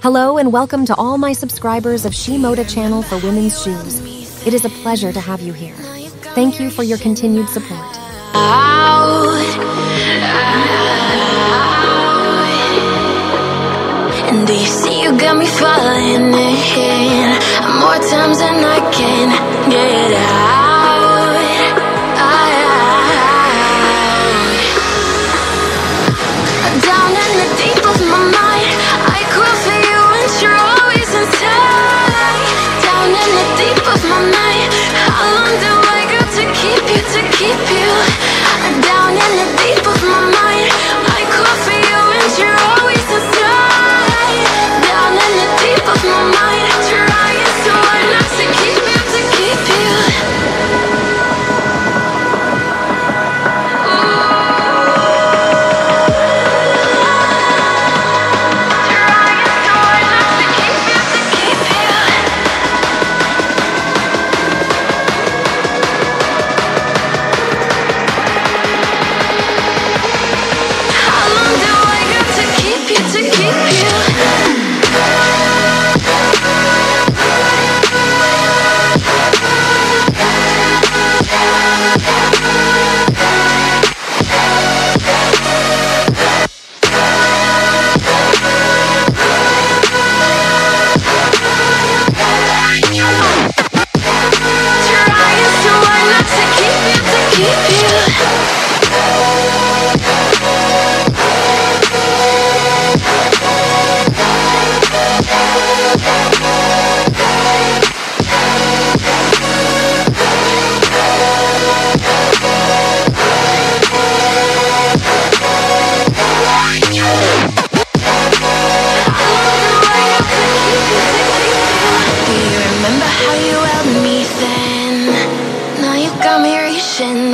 Hello and welcome to all my subscribers of shemoda channel for women's shoes. It is a pleasure to have you here. Thank you for your continued support. And do you see you got me falling in more times than I can get out? You,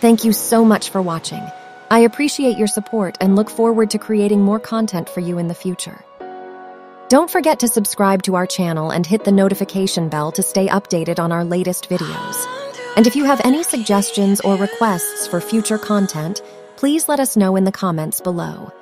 Thank you so much for watching. I appreciate your support and look forward to creating more content for you in the future. Don't forget to subscribe to our channel and hit the notification bell to stay updated on our latest videos. And if you have any suggestions or requests for future content, please let us know in the comments below.